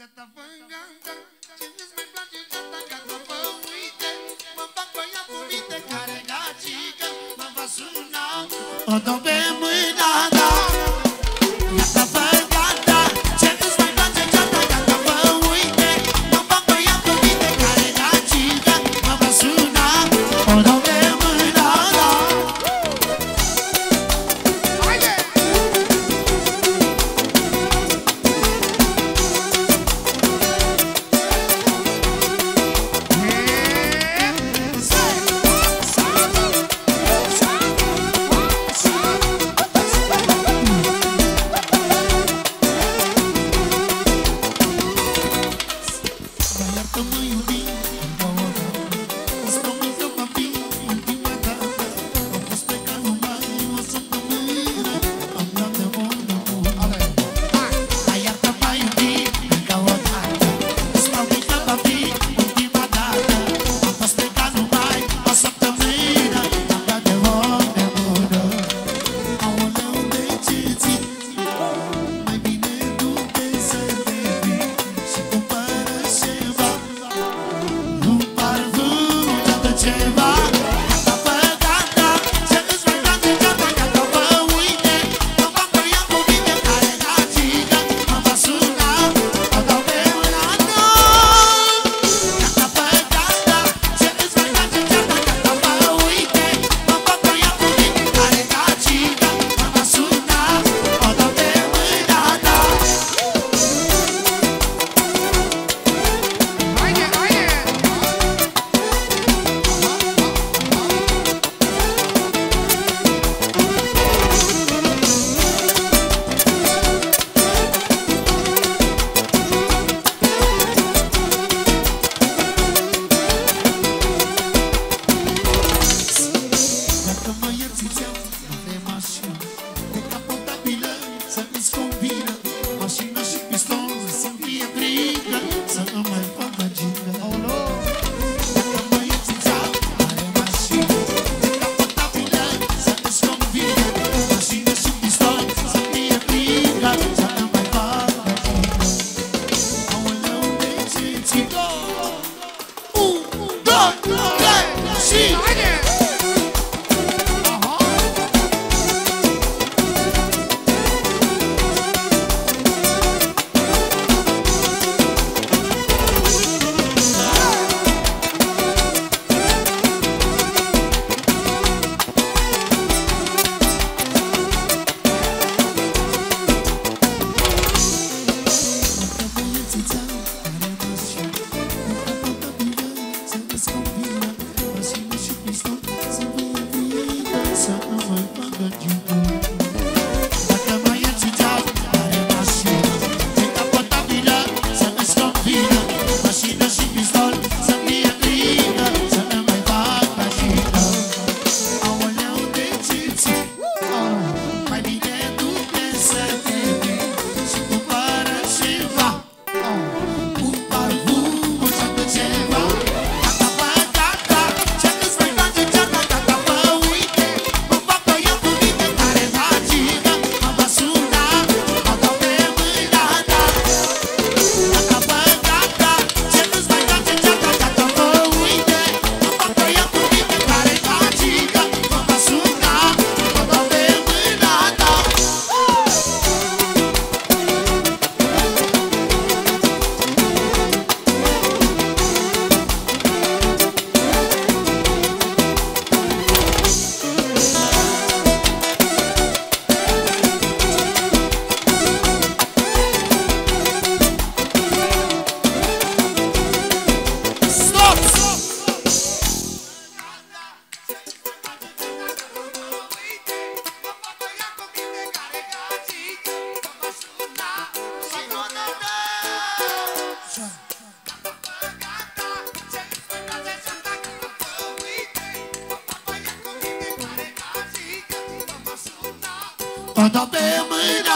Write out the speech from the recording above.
gata, fă gata. Ce nu-ți mai place, gata, gata, fă uite? Mă fac băiat cu minte care gagică Mă va suna, o dau pe mâine. 怎么有你？Quando a minha mãe